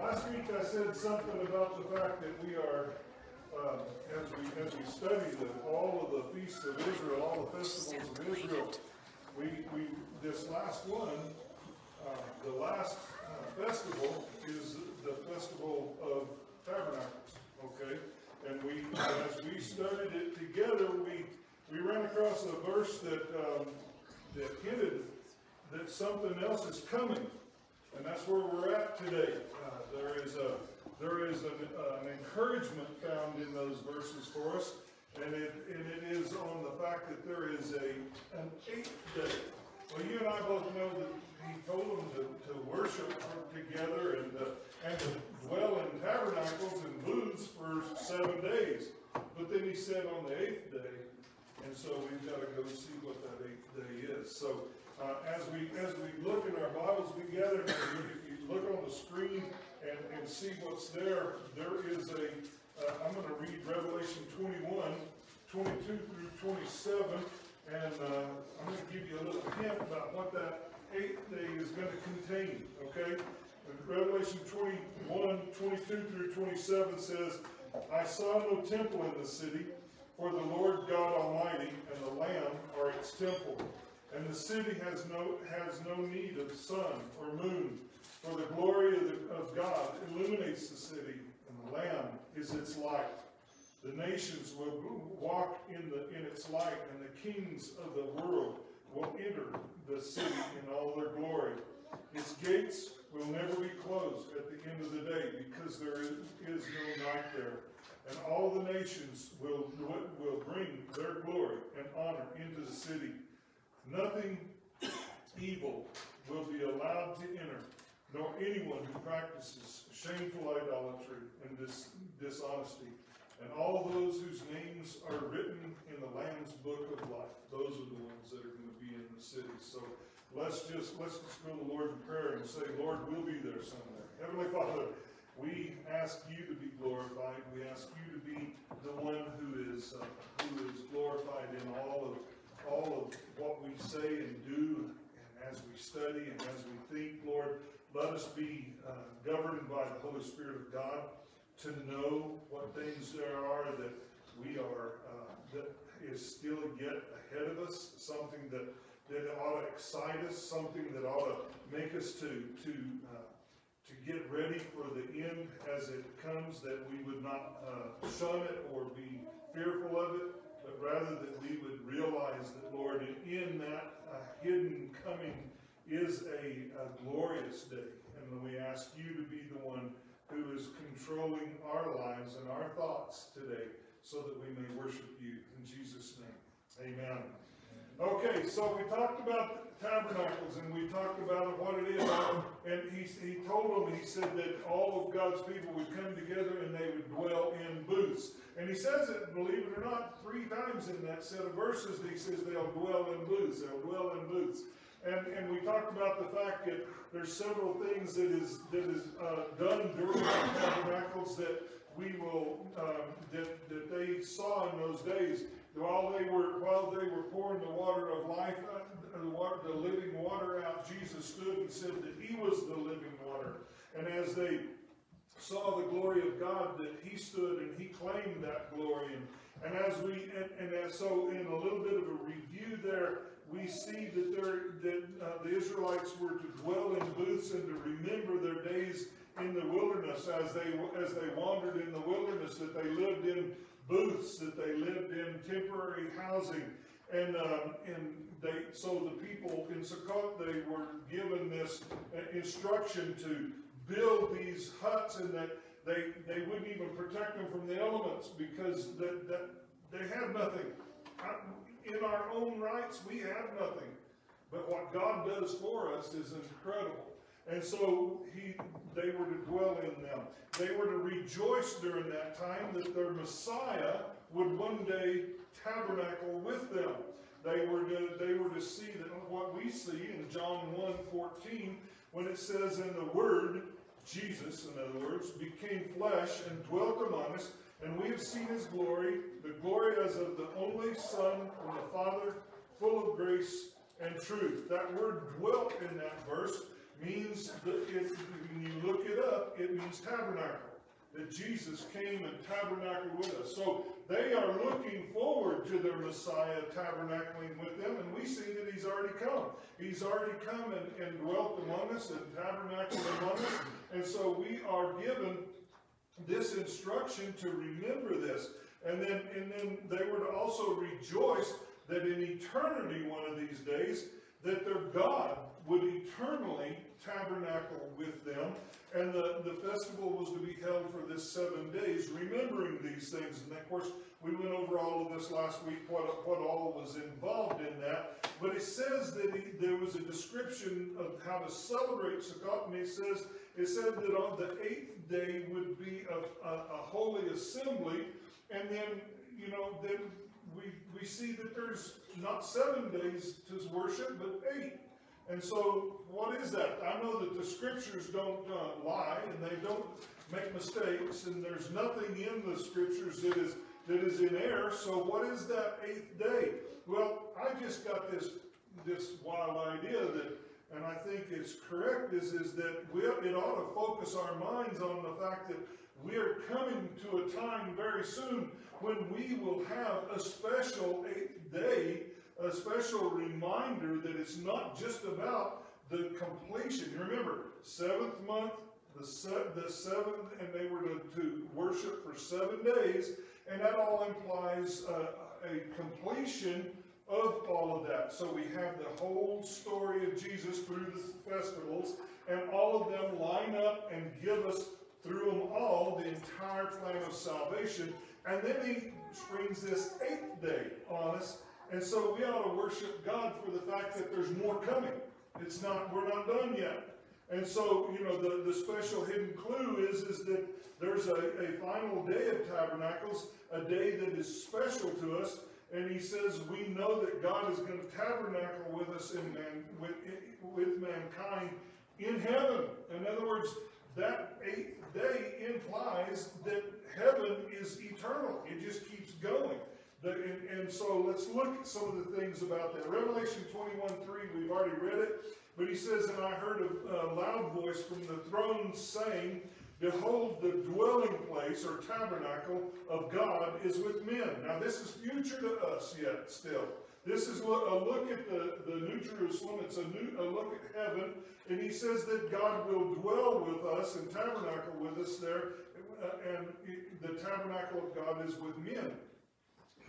Last week I said something about the fact that we are, uh, as we, as we study the, all of the feasts of Israel, all the festivals of Israel, we, we, this last one, uh, the last uh, festival is the festival of tabernacles, okay? And we, as we studied it together, we, we ran across a verse that, um, that hinted that something else is coming. And that's where we're at today. Uh, there is a there is an, uh, an, encouragement found in those verses for us, and it and it is on the fact that there is a an eighth day. Well, you and I both know that he told them to, to worship together and uh, and to dwell in tabernacles and booths for seven days. But then he said on the eighth day, and so we've got to go see what that eighth day is. So uh, as we as we look in our Bibles together, if you look on the screen and, and see what's there, there is a. am going to read Revelation 21, 22 through 27, and uh, I'm going to give you a little hint about what that eighth day is going to contain. Okay, Revelation 21, 22 through 27 says, "I saw no temple in the city." For the Lord God Almighty and the Lamb are its temple. And the city has no, has no need of sun or moon, for the glory of, the, of God illuminates the city, and the Lamb is its light. The nations will walk in, the, in its light, and the kings of the world will enter the city in all their glory. Its gates will never be closed at the end of the day, because there is, is no night there. And all the nations will, will bring their glory and honor into the city Nothing evil will be allowed to enter, nor anyone who practices shameful idolatry and dis dishonesty. And all those whose names are written in the Lamb's book of life, those are the ones that are going to be in the city. So let's just let's just go to the Lord in prayer and say, Lord, we'll be there someday. Heavenly Father, we ask you to be glorified. We ask you to be the one who is uh, who is glorified in all of all of what we say and do, and as we study and as we think, Lord, let us be uh, governed by the Holy Spirit of God to know what things there are that we are, uh, that is still yet ahead of us, something that, that ought to excite us, something that ought to make us to, to, uh, to get ready for the end as it comes, that we would not uh, shun it or be fearful of it, but rather that we would realize that, Lord, in that uh, hidden coming is a, a glorious day. And we ask you to be the one who is controlling our lives and our thoughts today so that we may worship you in Jesus' name. Amen. Okay, so we talked about tabernacles and we talked about what it is. And he, he told them, he said that all of God's people would come together and they would dwell in booths. And he says it, believe it or not, three times in that set of verses he says they'll dwell in booths. They'll dwell in booths. And, and we talked about the fact that there's several things that is that is uh, done during the tabernacles that we will um, that, that they saw in those days while they were while they were pouring the water of life, uh, the water, the living water out, Jesus stood and said that He was the living water. And as they saw the glory of God, that He stood and He claimed that glory. And, and as we and, and as so in a little bit of a review there, we see that there that uh, the Israelites were to dwell in booths and to remember their days in the wilderness as they as they wandered in the wilderness that they lived in booths that they lived in, temporary housing. And, um, and they, so the people in Sukkot, they were given this uh, instruction to build these huts and that they, they wouldn't even protect them from the elements because that, that they have nothing. In our own rights, we have nothing. But what God does for us is incredible. And so he, they were to dwell in them. They were to rejoice during that time that their Messiah would one day tabernacle with them. They were to, they were to see that what we see in John 1 14, when it says, in the Word, Jesus, in other words, became flesh and dwelt among us, and we have seen his glory, the glory as of the only Son from the Father, full of grace and truth. That word dwelt in that verse means that if when you look it up, it it means tabernacle. That Jesus came and tabernacled with us. So they are looking forward to their Messiah tabernacling with them, and we see that he's already come. He's already come and, and dwelt among us and tabernacled among us. And so we are given this instruction to remember this. And then, and then they were to also rejoice that in eternity, one of these days, that their God would eternally tabernacle with them. And the, the festival was to be held for this seven days, remembering these things. And of course, we went over all of this last week, what, what all was involved in that. But it says that he, there was a description of how to celebrate Sukkot, and it says, it said that on the eighth day would be a, a, a holy assembly, and then, you know, then we, we see that there's not seven days to worship, but eight. And so, what is that? I know that the scriptures don't uh, lie and they don't make mistakes, and there's nothing in the scriptures that is that is in error. So, what is that eighth day? Well, I just got this this wild idea that, and I think it's correct, is is that we it ought to focus our minds on the fact that we are coming to a time very soon when we will have a special eighth day a special reminder that it's not just about the completion. Remember, seventh month, the, se- the seventh, and they were to, to worship for seven days, and that all implies uh, a completion of all of that. So we have the whole story of Jesus through the festivals, and all of them line up and give us through them all the entire plan of salvation. And then he brings this eighth day on us and so we ought to worship God for the fact that there's more coming. It's not, we're not done yet. And so, you know, the, the special hidden clue is, is that there's a, a final day of tabernacles, a day that is special to us. And he says, we know that God is going to tabernacle with us in man, with, with mankind in heaven. In other words, that eighth day implies that heaven is eternal. It just keeps going. The, and, and, so let's look at some of the things about that. Revelation 21 3, we've already read it, but he says, And I heard a, a loud voice from the throne saying, Behold, the dwelling place or tabernacle of God is with men. Now, this is future to us yet, still. This is a look at the, the New Jerusalem. It's a, new, a look at heaven. And he says that God will dwell with us and tabernacle with us there. Uh, and the tabernacle of God is with men.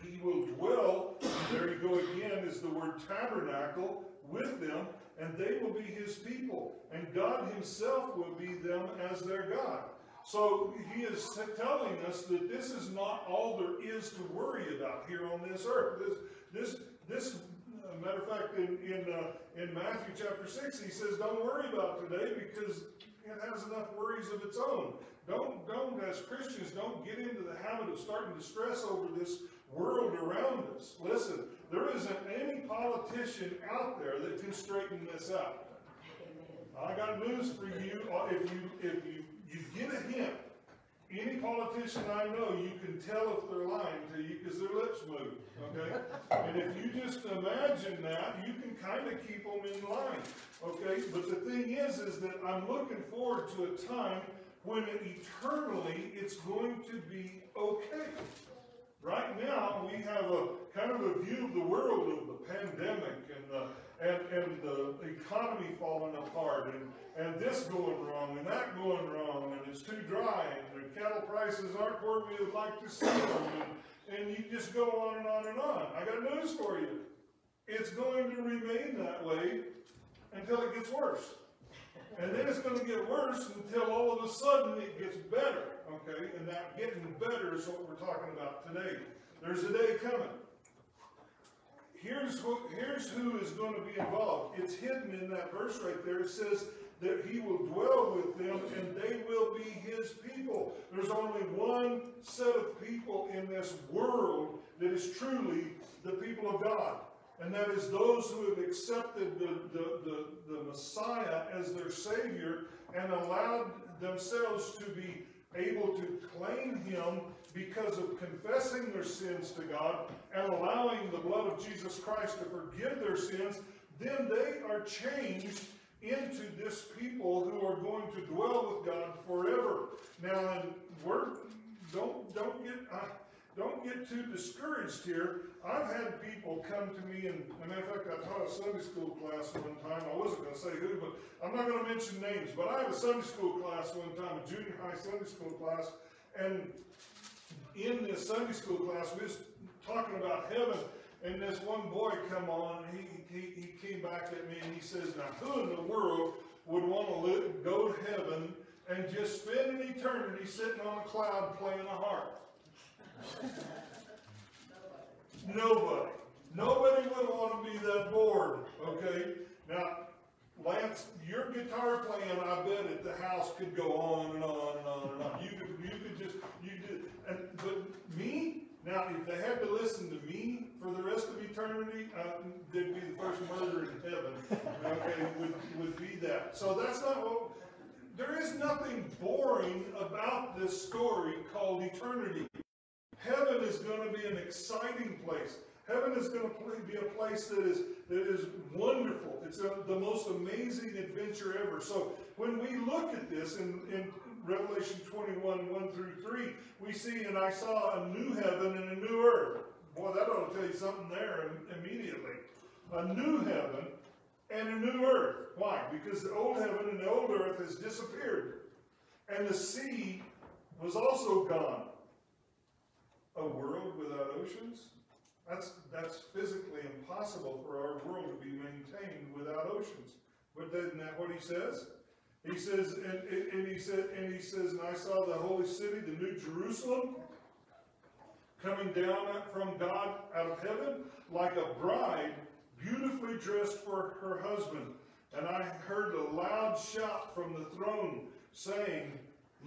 He will dwell, there you go again, is the word tabernacle, with them, and they will be his people. And God himself will be them as their God. So he is telling us that this is not all there is to worry about here on this earth. This, this, this uh, matter of fact, in in, uh, in Matthew chapter six, he says, "Don't worry about today because it has enough worries of its own." Don't don't as Christians don't get into the habit of starting to stress over this world around us. Listen, there isn't any politician out there that can straighten this out. I got news for you. Uh, if you if you you get a hint, any politician I know, you can tell if they're lying to you because their lips move. Okay, and if you just imagine that, you can kind of keep them in line. Okay, but the thing is, is that I'm looking forward to a time when eternally it's going to be okay. Right now, we have a kind of a view of the world of the pandemic and the and, and the economy falling apart and, and this going wrong and that going wrong and it's too dry and the cattle prices aren't where we would like to see them and, and you just go on and on and on. I got news for you. It's going to remain that way until it gets worse. And then it's going to get worse until all of a sudden it gets better. Okay? And that getting better is what we're talking about today. There's a day coming. Here's who, here's who is going to be involved. It's hidden in that verse right there. It says that he will dwell with them and they will be his people. There's only one set of people in this world that is truly the people of God and that is those who have accepted the, the, the, the, Messiah as their Savior and allowed themselves to be able to claim Him because of confessing their sins to God and allowing the blood of Jesus Christ to forgive their sins, then they are changed into this people who are going to dwell with God forever. Now, we're, don't, don't get... I, get too discouraged here. I've had people come to me, and, and in fact, I taught a Sunday school class one time. I wasn't going to say who, but I'm not going to mention names. But I had a Sunday school class one time, a junior high Sunday school class, and in this Sunday school class, we was talking about heaven, and this one boy come on, and he, he, he came back at me and he says, now who in the world would want to live, go to heaven and just spend an eternity sitting on a cloud playing a harp? Nobody. Nobody would want to be that bored, okay? Now, Lance, your guitar playing, I bet at the house could go on and on and on and on. You could, you could just, you did, and, but me, now, if they had to listen to me for the rest of eternity, uh, they'd be the first murder in heaven, okay, would, would be that. So that's not what, there is nothing boring about this story called eternity. Heaven is going to be an exciting place. Heaven is going to be a place that is that is wonderful. It's a, the most amazing adventure ever. So when we look at this in, in Revelation 21, 1 through 3, we see, and I saw a new heaven and a new earth. Boy, that ought to tell you something there immediately. A new heaven and a new earth. Why? Because the old heaven and the old earth has disappeared. And the sea was also gone. A world without oceans? That's, that's physically impossible for our world to be maintained without oceans. But isn't that what he says? He says, and, and he said, and he says, and I saw the holy city, the new Jerusalem, coming down from God out of heaven, like a bride beautifully dressed for her husband. And I heard a loud shout from the throne saying,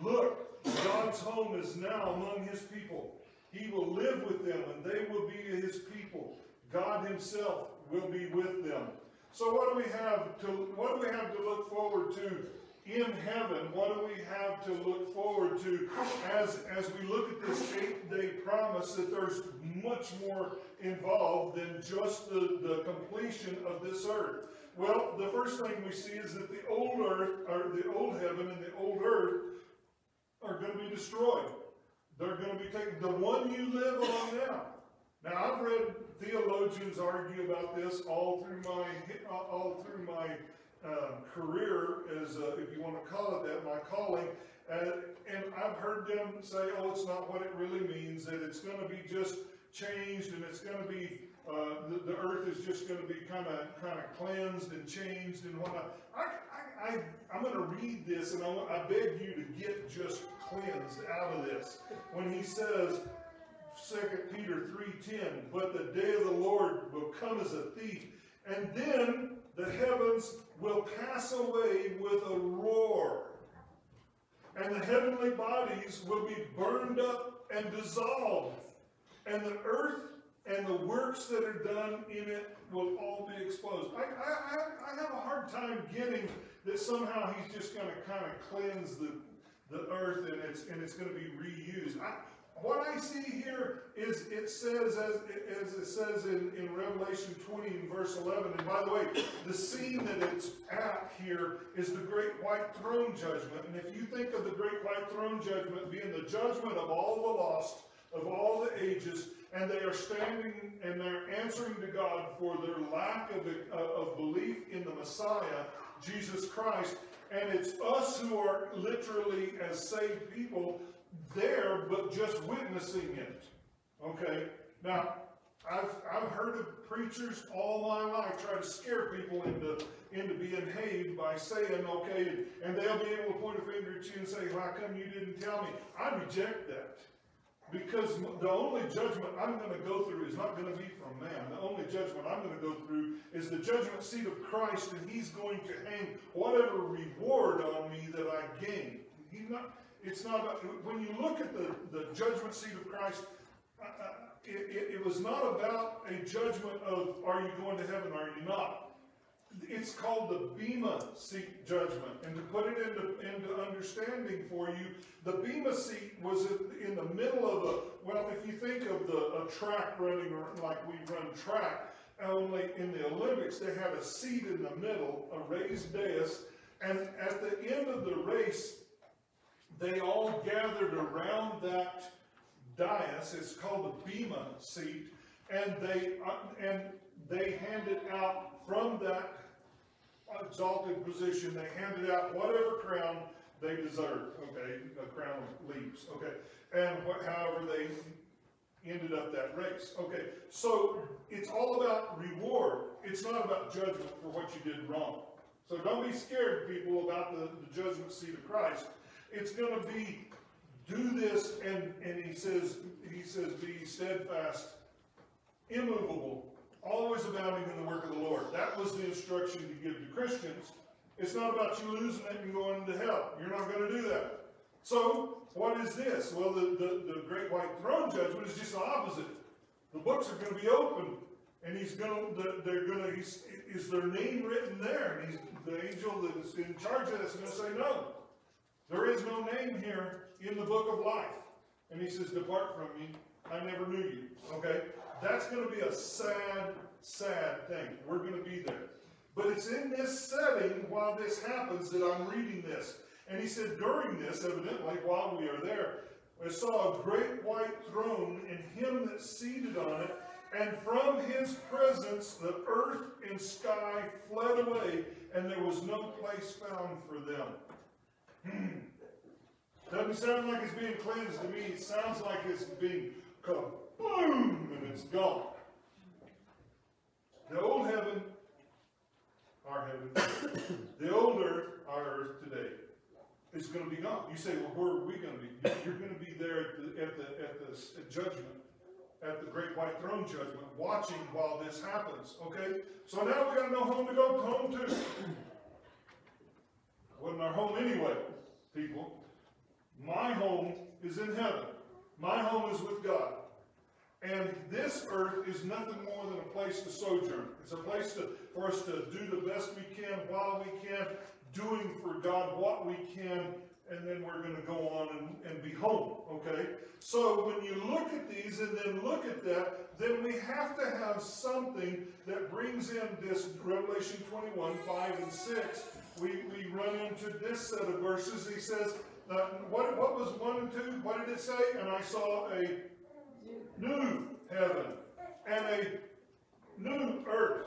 Look, God's home is now among his people. He will live with them and they will be his people. God himself will be with them. So what do we have to what do we have to look forward to in heaven? What do we have to look forward to as as we look at this eight-day promise that there's much more involved than just the, the completion of this earth? Well, the first thing we see is that the old earth, or the old heaven and the old earth are going to be destroyed. They're going to be taken. The one you live on now. Now I've read theologians argue about this all through my all through my uh, career, as uh, if you want to call it that, my calling. Uh, and I've heard them say, "Oh, it's not what it really means. That it's going to be just changed, and it's going to be uh, the, the, earth is just going to be kind of kind of cleansed and changed and whatnot." I, I, I, am going to read this, and I, I beg you to get just cleansed out of this. When he says, 2 Peter 3.10, but the day of the Lord will come as a thief, and then the heavens will pass away with a roar, and the heavenly bodies will be burned up and dissolved, and the earth and the works that are done in it will all be exposed. I, I, I have a hard time getting that somehow he's just going to kind of cleanse the, the earth and it's, and it's going to be reused. I, what I see here is it says, as, as it says in, in Revelation 20 and verse 11, and by the way, the scene that it's at here is the great white throne judgment. And if you think of the great white throne judgment being the judgment of all the lost, of all the ages, and they are standing and they're answering to God for their lack of, of belief in the Messiah, Jesus Christ, and it's us who are literally, as saved people, there, but just witnessing it. Okay? Now, I've, I've heard of preachers all my life try to scare people into, into being haved by saying, okay, and they'll be able to point a finger at you and say, how come you didn't tell me? I reject that. Because the only judgment I'm going to go through is not going to be from man. The only judgment I'm going to go through is the judgment seat of Christ, and He's going to hang whatever reward on me that I gain. Not. It's not. When you look at the, the judgment seat of Christ, uh, uh it, it, it was not about a judgment of are you going to heaven, or are you not it's called the Bema seat judgment. And to put it into, into understanding for you, the Bema seat was in the middle of a, well, if you think of the a track running like we run track, only in the Olympics they had a seat in the middle, a raised dais, and at the end of the race, they all gathered around that dais. It's called the bema seat, and they uh, and they handed out from that exalted position. They handed out whatever crown they deserved. Okay, a crown of leaves. Okay, and what, however they ended up that race. Okay, so it's all about reward. It's not about judgment for what you did wrong. So don't be scared, people, about the, the judgment seat of Christ. It's going to be do this, and and he says he says be steadfast, immovable, always abounding in the work of the Lord. That was the instruction to give to Christians. It's not about you losing it and going to hell. You're not going to do that. So, what is this? Well, the, the, the great white throne judgment is just the opposite. The books are going to be open, and he's going to, they're going to, is their name written there? And he's, the angel that is in charge of this is going to say, no. There is no name here in the book of life. And he says, depart from me. I never knew you. Okay? That's going to be a sad, sad thing. We're going to be there. But it's in this setting while this happens that I'm reading this. And he said, during this, evidently, while we are there, I saw a great white throne and him that seated on it, and from his presence the earth and sky fled away, and there was no place found for them. Hmm. Doesn't sound like it's being cleansed to me. It sounds like it's being kaboom, and it's gone. The old heaven, our heaven, the old earth, our earth today, is going to be gone. You say, well, where are we going to be? You're going to be there at the, at the, at the at judgment, at the great white throne judgment, watching while this happens. Okay? So now we got no home to go home to. Wasn't our home anyway, people. My home is in heaven. My home is with God. And this earth is nothing more than a place to sojourn. It's a place to, for us to do the best we can while we can, doing for God what we can, and then we're going to go on and, and be home, okay? So when you look at these and then look at that, then we have to have something that brings in this Revelation 21, 5 and 6. We, we run into this set of verses. He says, uh, what, what was 1 and 2? What did it say? And I saw a new heaven and a new earth.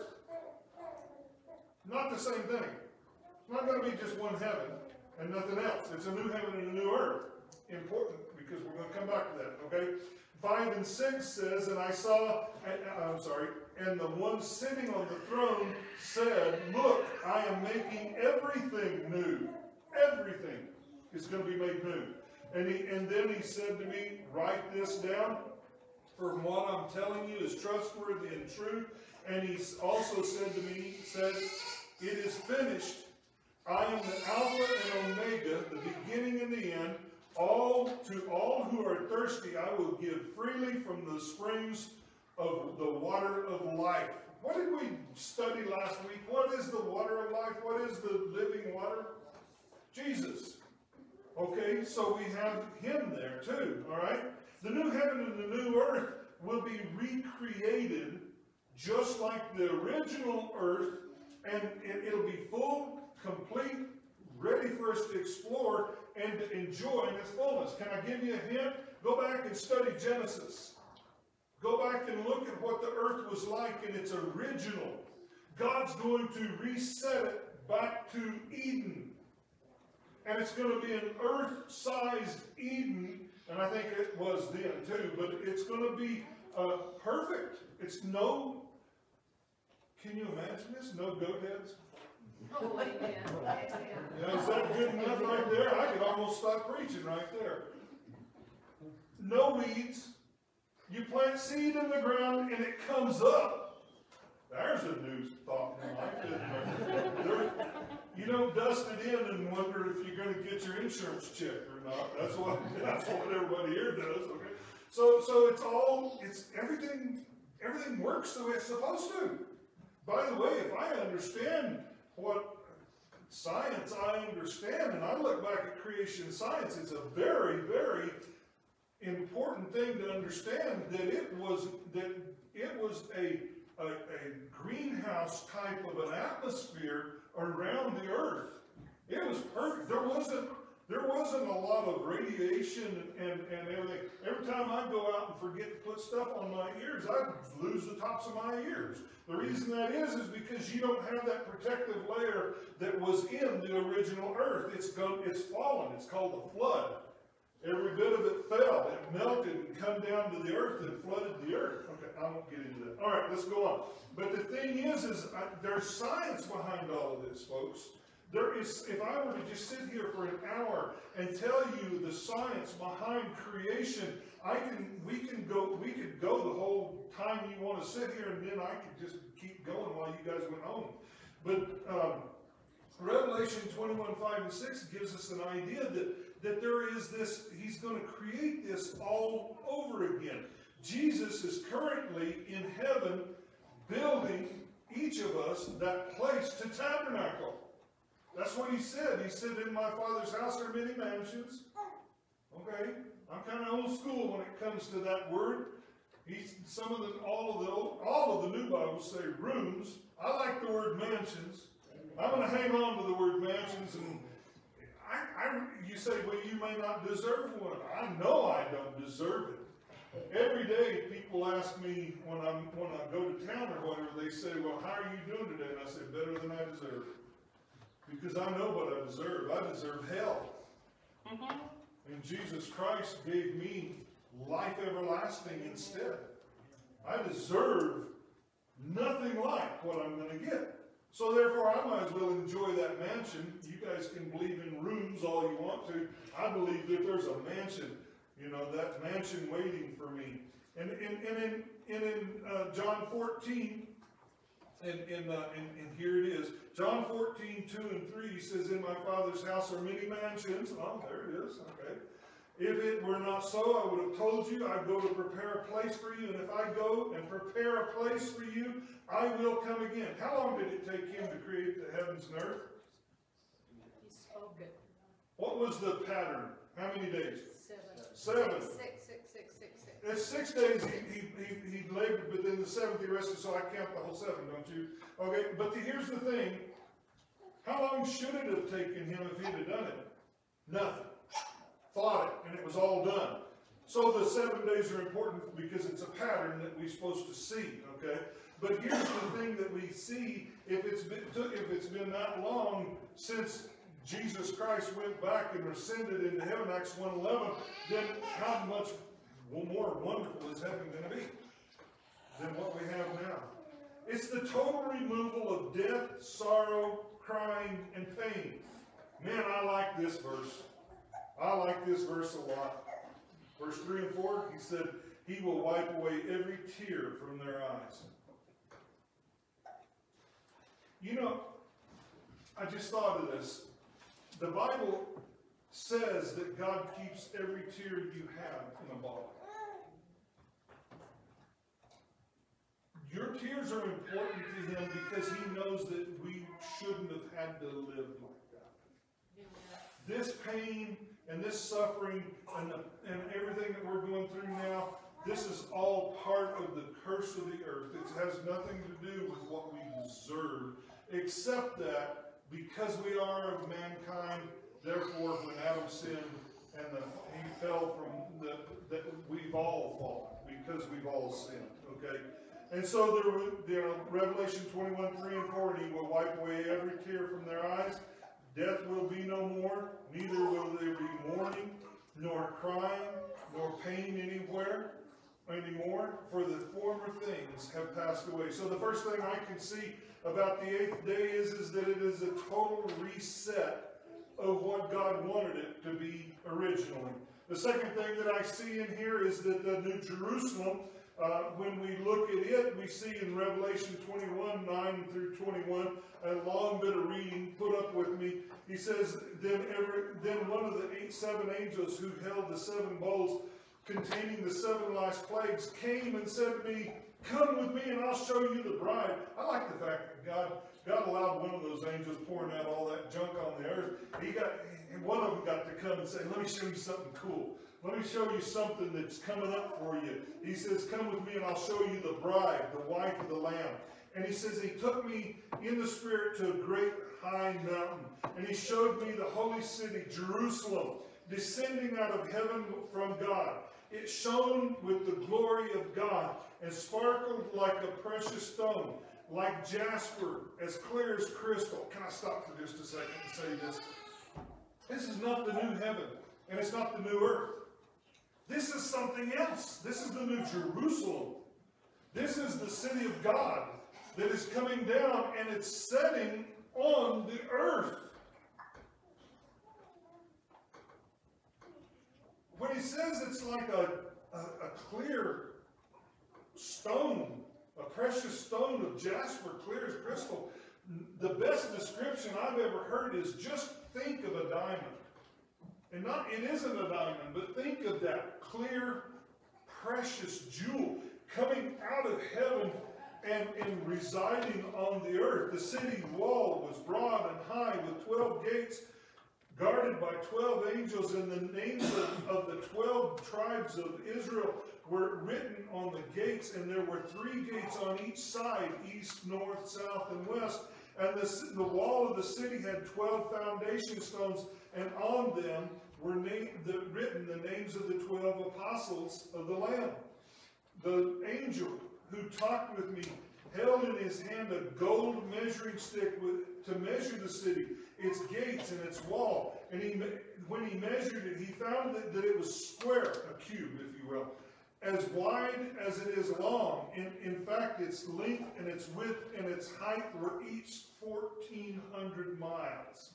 Not the same thing. It's not going to be just one heaven and nothing else. It's a new heaven and a new earth. Important because we're going to come back to that, okay? 5 and 6 says, And I saw, I'm sorry, and the one sitting on the throne said, Look, I am making everything new. Everything is going to be made new. And, he, and then he said to me, Write this down from what I'm telling you is trustworthy and true. And he also said to me, said, It is finished. I am the Alpha and Omega, the beginning and the end. All to all who are thirsty, I will give freely from the springs of the water of life. What did we study last week? What is the water of life? What is the living water? Jesus. Okay, so we have him there too, all right? The new heaven and the new earth will be recreated just like the original earth, and it, will be full, complete, ready for us to explore and to enjoy in its fullness. Can I give you a hint? Go back and study Genesis. Go back and look at what the earth was like in its original. God's going to reset it back to Eden. And it's going to be an earth-sized Eden and I think it was then too, but it's going to be uh, perfect. It's no, can you imagine this? No goat heads? Oh, amen. Yeah, is that good enough right there? I could almost stop preaching right there. No weeds. You plant seed in the ground and it comes up. There's a new thought in life, isn't there? You don't dust it in and wonder if you're going to get your insurance check or not. That's what that's what everybody here does. Okay, so so it's all it's everything everything works the way it's supposed to. By the way, if I understand what science I understand, and I look back at creation science, it's a very very important thing to understand that it was that it was a a, a greenhouse type of an atmosphere around the earth. It was perfect. There wasn't there wasn't a lot of radiation and, and everything. Every time I go out and forget to put stuff on my ears, I lose the tops of my ears. The reason that is, is because you don't have that protective layer that was in the original earth. It's, go, it's fallen. It's called the flood. Every bit of it fell. It melted and come down to the earth and flooded the earth. I won't get into that. All right, let's go on. But the thing is, is I, there's science behind all of this, folks. There is, if I were to just sit here for an hour and tell you the science behind creation, I can, we can go, we could go the whole time you want to sit here, and then I could just keep going while you guys went home. But um, Revelation 21, 5 and 6 gives us an idea that, that there is this, he's going to create this all over again. Jesus is currently in heaven building each of us that place to tabernacle. That's what he said. He said, in my father's house are many mansions. Okay, I'm kind of old school when it comes to that word. He's, some of the, all of the, all of the new Bibles say rooms. I like the word mansions. I'm going to hang on to the word mansions and I, I, you say, well, you may not deserve one. I know I don't deserve it. Every day people ask me when I'm when I go to town or whatever, they say, well, how are you doing today? And I say, better than I deserve. Because I know what I deserve. I deserve hell. Mm-hmm. And Jesus Christ gave me life everlasting instead. I deserve nothing like what I'm going to get. So therefore, I might as well enjoy that mansion. You guys can believe in rooms all you want to. I believe that there's a mansion, you know, that mansion waiting for me. And, and, and in, and in uh, John 14, and, and, uh, and, and, here it is. John 14, 2 and 3 he says, In my Father's house are many mansions. Oh, there it is. Okay. If it were not so, I would have told you, I'd go to prepare a place for you. And if I go and prepare a place for you, I will come again. How long did it take him to create the heavens and earth? He spoke it. What was the pattern? How many days? Seven. Six, six, six, six, six. It's six days he, he, he, he labored, but then the seventh he rested, so I count the whole seven, don't you? Okay, but the, here's the thing. How long should it have taken him if he'd have done it? Nothing. Thought it, and it was all done. So the seven days are important because it's a pattern that we're supposed to see, okay? But here's the thing that we see, if it's been, if it's been that long since Jesus Christ went back and ascended into heaven, Acts 1.11, then how much more wonderful is heaven going to be than what we have now? It's the total removal of death, sorrow, crying, and pain. Man, I like this verse. I like this verse a lot. Verse 3 and 4, he said, He will wipe away every tear from their eyes. You know, I just thought of this. The Bible says that God keeps every tear you have in a bottle. Your tears are important to him because he knows that we shouldn't have had to live like that. This pain and this suffering and, the, and everything that we're going through now, this is all part of the curse of the earth. It has nothing to do with what we deserve, except that because we are of mankind, therefore when Adam sinned and the, he fell from the, that we've all fallen because we've all sinned, okay? And so there, there, Revelation 21, 3 and 4, and he will wipe away every tear from their eyes. Death will be no more, neither will there be mourning, nor crying, nor pain anywhere anymore, for the former things have passed away. So the first thing I can see about the eighth day is, is that it is a total reset of what God wanted it to be originally. The second thing that I see in here is that the New Jerusalem uh, when we look at it, we see in Revelation 21, 9 through 21, a long bit of reading, put up with me. He says, then, every, then one of the eight, seven angels who held the seven bowls containing the seven last plagues came and said to me, come with me and I'll show you the bride. I like the fact that God, God allowed one of those angels pouring out all that junk on the earth. He got, one of them got to come and say, let me show you something cool. Let me show you something that's coming up for you. He says, Come with me and I'll show you the bride, the wife of the Lamb. And he says, he took me in the spirit to a great high mountain, and he showed me the holy city, Jerusalem, descending out of heaven from God. It shone with the glory of God and sparkled like a precious stone, like jasper, as clear as crystal. Can I stop for just a second and say this? This is not the new heaven, and it's not the new earth. This is something else. This is the new Jerusalem. This is the city of God that is coming down and it's setting on the earth. When he says it's like a, a, a clear stone, a precious stone of jasper, clear as crystal, the best description I've ever heard is just think of a diamond. And not, it isn't a diamond, but think of that clear, precious jewel coming out of heaven and, and residing on the earth. The city wall was broad and high with 12 gates guarded by 12 angels, and the names of, of the 12 tribes of Israel were written on the gates, and there were three gates on each side, east, north, south, and west. And the, the wall of the city had 12 foundation stones, and on them were the, written the names of the 12 apostles of the Lamb. The angel who talked with me held in his hand a gold measuring stick with, to measure the city, its gates and its wall. And he, when he measured it, he found that, that it was square, a cube, if you will, as wide as it is long. In, in fact, its length and its width and its height were each 1,400 miles.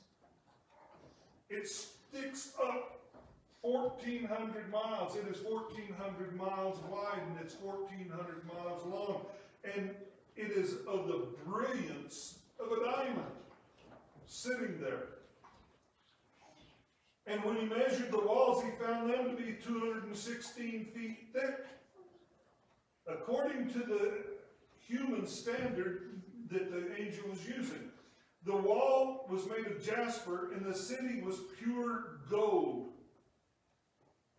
It sticks up 1,400 miles. It is 1,400 miles wide and it's 1,400 miles long. And it is of the brilliance of a diamond sitting there. And when he measured the walls, he found them to be 216 feet thick. According to the human standard that the angel was using. The wall was made of jasper, and the city was pure gold,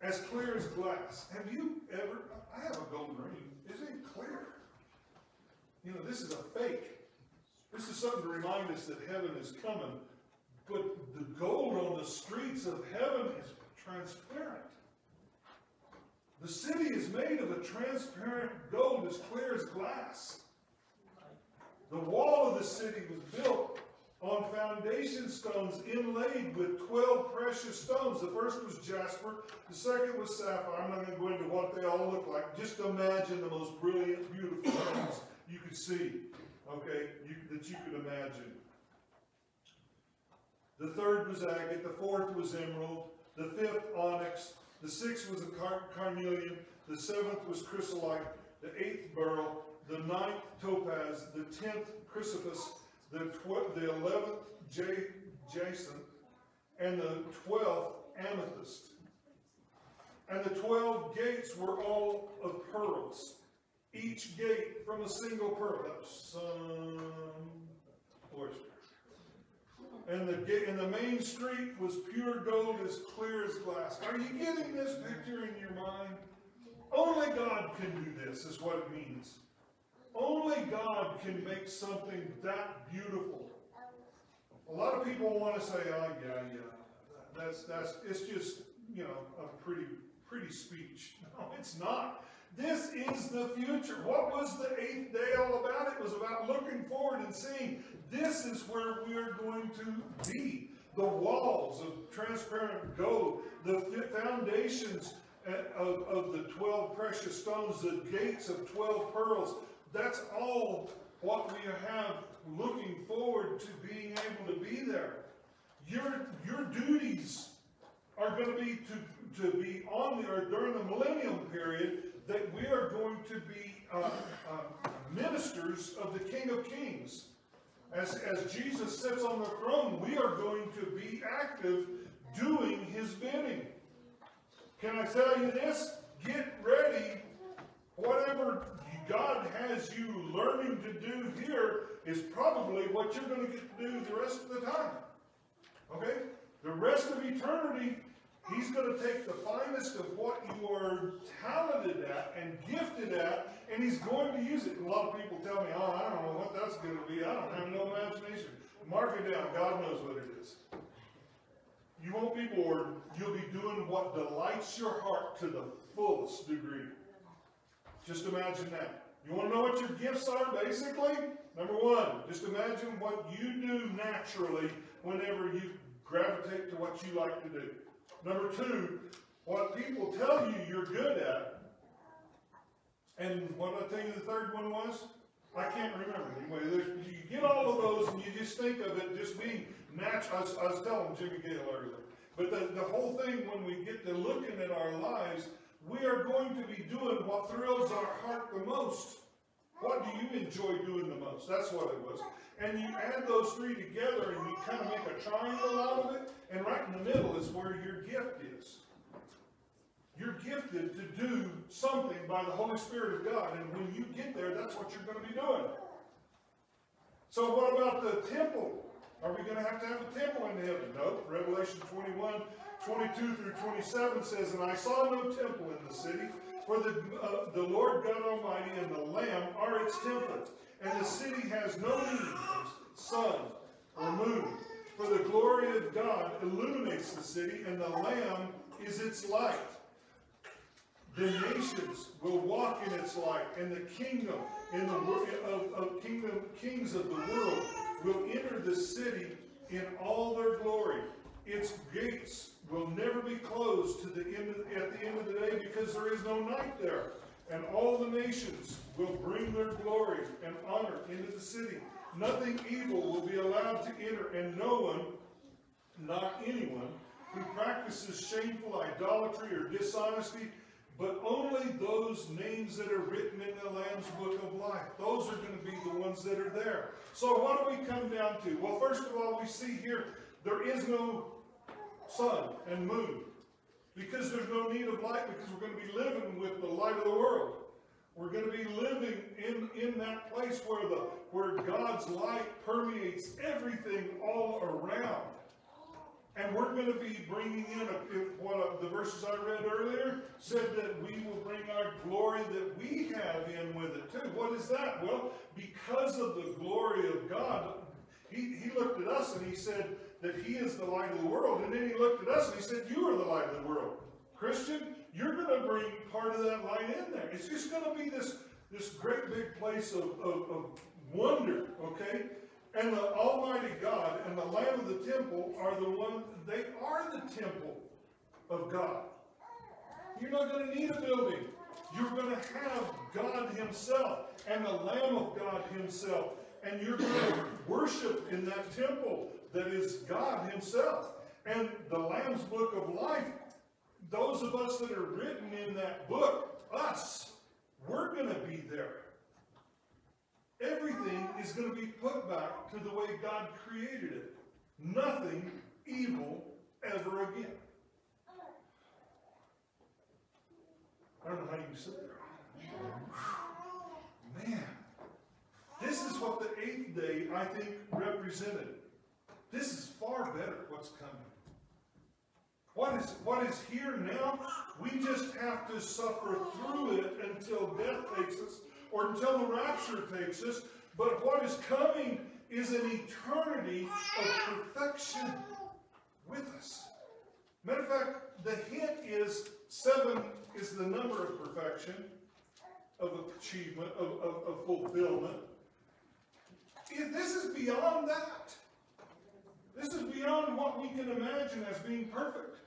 as clear as glass. Have you ever, I have a gold ring. Isn't it clear? You know, this is a fake. This is something to remind us that heaven is coming. But the gold on the streets of heaven is transparent. The city is made of a transparent gold as clear as glass. The wall of the city was built on foundation stones inlaid with 12 precious stones. The first was jasper, the second was sapphire. I'm not going to go into what they all look like. Just imagine the most brilliant, beautiful things you could see, okay, you, that you could imagine. The third was agate, the fourth was emerald, the fifth onyx, the sixth was a car carnelian, the seventh was chrysolite, the eighth beryl, the ninth topaz, the tenth chrysoprase, the, the eleventh jacinth, and the twelfth amethyst. And the twelve gates were all of each gate from a single. That's some. And the gate and the main street was pure gold as clear as glass. Are you getting this picture in your mind? Only God can do this, is what it means. Only God can make something that beautiful. A lot of people want to say, oh yeah, yeah, that's, that's, it's just, you know, a pretty, pretty speech. No, it's not. This is the future. What was the eighth day all about? It was about looking forward and seeing this is where we are going to be. The walls of transparent gold, the foundations uh, of, of the 12 precious stones, the gates of 12 pearls, that's all what we have looking forward to being able to be there. Your, your duties are going to be to, to be on the earth during the millennium period that we are going to be uh, uh, ministers of the King of Kings. As, as Jesus sits on the throne, we are going to be active doing his bidding. Can I tell you this? Get ready. Whatever God has you learning to do here is probably what you're going to get to do the rest of the time. Okay? The rest of eternity, He's gonna take the finest of what you are talented at and gifted at, and he's going to use it. And A lot of people tell me, oh, I don't know what that's gonna be, I don't have no imagination. Mark it down, God knows what it is. You won't be bored, you'll be doing what delights your heart to the fullest degree. Just imagine that. You wanna know what your gifts are, basically? Number one, just imagine what you do naturally whenever you gravitate to what you like to do. Number two, what people tell you you're good at. And what I tell you the third one was? I can't remember. Anyway, you get all of those and you just think of it just being natural. I was, I was telling Jimmy Gale earlier. But the, the whole thing, when we get to looking at our lives, we are going to be doing what thrills our heart the most. What do you enjoy doing the most? That's what it was. And you add those three together and you kind of make a triangle out of it, and right in the middle is where your gift is. You're gifted to do something by the Holy Spirit of God, and when you get there, that's what you're going to be doing. So what about the temple? Are we going to have to have a temple in heaven? No. Revelation 21, 22 through 27 says, And I saw no temple in the city, for the, uh, the Lord God Almighty and the Lamb are its temple. And the city has no need of sun or moon, for the glory of God illuminates the city, and the Lamb is its light. The nations will walk in its light, and the kingdom in the of, of kingdom kings of the world will enter the city in all their glory. Its gates will never be closed to the end of, at the end of the day because there is no night there. And all the nations will bring their glory and honor into the city. Nothing evil will be allowed to enter, and no one, not anyone, who practices shameful idolatry or dishonesty but only those names that are written in the Lamb's Book of Life. Those are going to be the ones that are there. So what do we come down to? Well, first of all, we see here there is no sun and moon. Because there's no need of light because we're going to be living with the light of the world. We're going to be living in, in that place where the where God's light permeates everything all around. And we're going to be bringing in a, a, the verses I read earlier said that we will bring our glory that we have in with it too. What is that? Well, because of the glory of God, he, he looked at us and he said that he is the light of the world. And then he looked at us and he said, you are the light of the world. Christian, you're going to bring part of that light in there. It's just going to be this, this great big place of, of, of wonder, okay? And the Almighty God and the Lamb of the temple are the one, they are the temple of God. You're not going to need a building. You're going to have God Himself and the Lamb of God Himself. And you're going to worship in that temple that is God Himself. And the Lamb's Book of Life, those of us that are written in that book, us, we're going to be there. Everything is going to be put back to the way God created it. Nothing evil ever again. I don't know how you sit there. Man, this is what the eighth day, I think, represented. This is far better what's coming. What is, what is here now, we just have to suffer through it until death takes us or until the rapture takes us. But what is coming is an eternity of perfection with us. Matter of fact, the hint is seven is the number of perfection, of achievement, of, of, of fulfillment. This is beyond that. This is beyond what we can imagine as being perfect.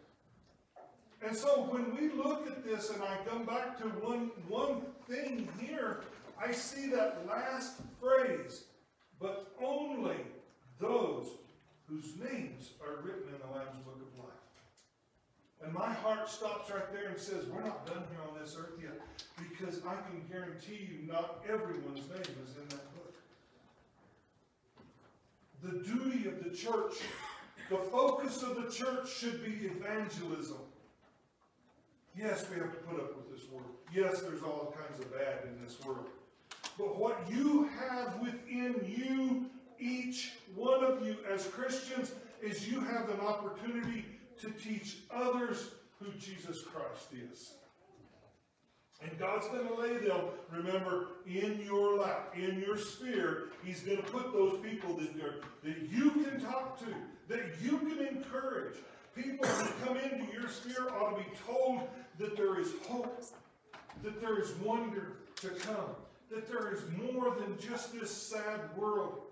And so when we look at this, and I come back to one, one thing here, I see that last phrase, but only those whose names are written in the Lamb's Book of Life. And my heart stops right there and says, we're not done here on this earth yet, because I can guarantee you not everyone's name is in that book. The duty of the church, the focus of the church should be evangelism. Yes, we have to put up with this world. Yes, there's all kinds of bad in this world. But what you have within you, each one of you as Christians, is you have an opportunity to teach others who Jesus Christ is. And God's going to lay them, remember, in your lap, in your sphere. He's going to put those people that, are, that you can talk to, that you can encourage. People who come into your sphere ought to be told that there is hope, that there is wonder to come, that there is more than just this sad world.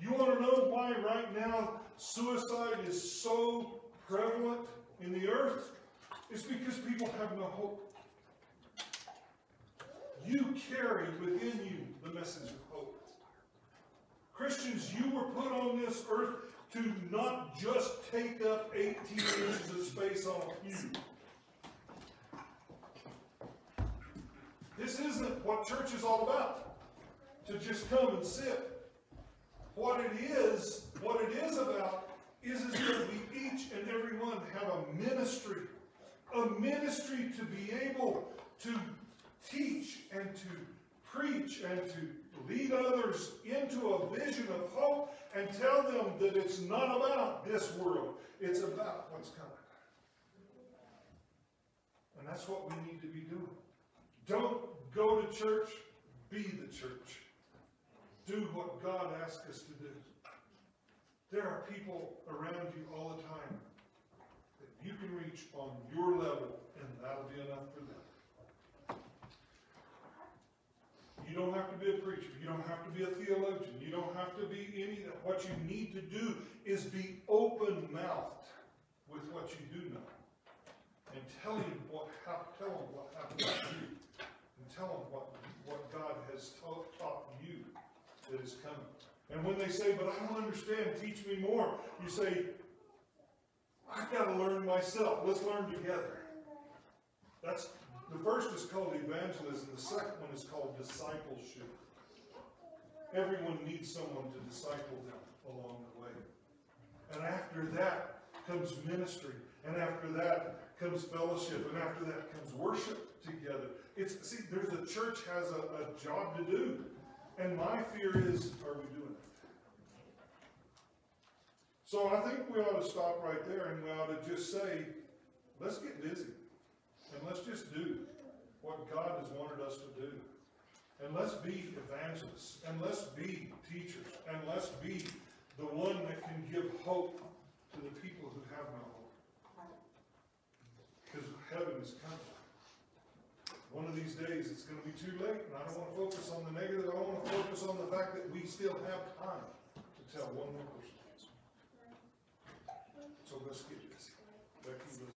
You want to know why right now suicide is so prevalent in the earth? It's because people have no hope. You carry within you the message of hope. Christians, you were put on this earth to not just take up 18 inches of space a pew. This isn't what church is all about, to just come and sit. What it is, what it is about, is, is that we each and every one have a ministry. A ministry to be able to teach and to preach and to lead others into a vision of hope and tell them that it's not about this world, it's about what's coming. And that's what we need to be doing. Don't go to church, be the church. Do what God asks us to do. There are people around you all the time that you can reach on your level, and that'll be enough for them. You don't have to be a preacher. You don't have to be a theologian. You don't have to be any. What you need to do is be open-mouthed with what you do know, and tell him what hap- tell him what happened to you, and tell him what what God has taught, taught you that is coming. And when they say, "But I don't understand. Teach me more," you say, "I've got to learn myself. Let's learn together." That's the first is called evangelism. The second one is called discipleship. Everyone needs someone to disciple them along the way. And after that comes ministry. And after that comes fellowship. And after that comes worship together. It's see, there's the church has a, a job to do. And my fear is, are we doing it? So I think we ought to stop right there and we ought to just say, let's get busy. And let's just do what God has wanted us to do. And let's be evangelists. And let's be teachers. And let's be the one that can give hope to the people who have no hope. Because heaven is coming. One of these days it's going to be too late, and I don't want to focus on the negative. I want to focus on the fact that we still have time to tell one more person. So let's get